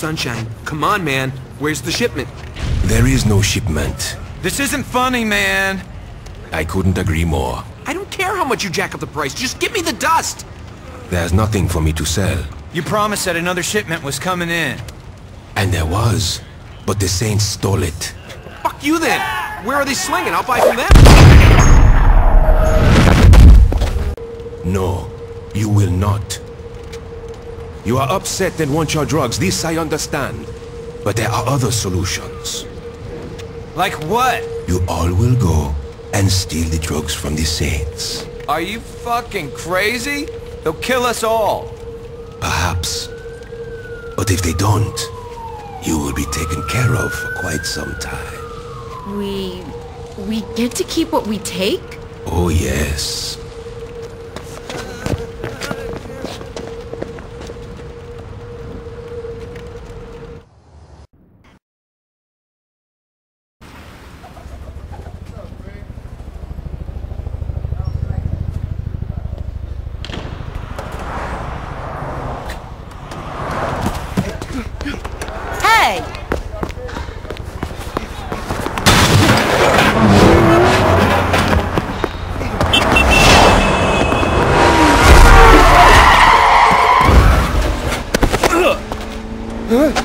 Sunshine, come on, man. Where's the shipment? There is no shipment. This isn't funny, man. I couldn't agree more. I don't care how much you jack up the price. Just give me the dust. There's nothing for me to sell. You promised that another shipment was coming in. And there was. But the Saints stole it. Fuck you then. Where are they slinging? I'll buy from them. No, you will not. You are upset and want your drugs, this I understand. But there are other solutions. Like what? You all will go and steal the drugs from the Saints. Are you fucking crazy? They'll kill us all. Perhaps. But if they don't, you will be taken care of for quite some time. We... we get to keep what we take? Oh yes.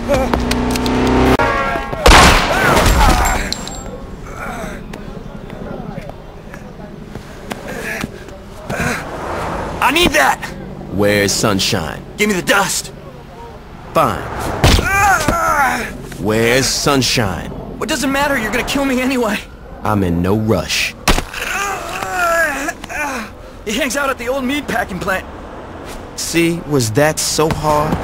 I need that! Where's Sunshine? Give me the dust! Fine. Where's Sunshine? What does it matter? You're gonna kill me anyway. I'm in no rush. He hangs out at the old meat packing plant. See, was that so hard?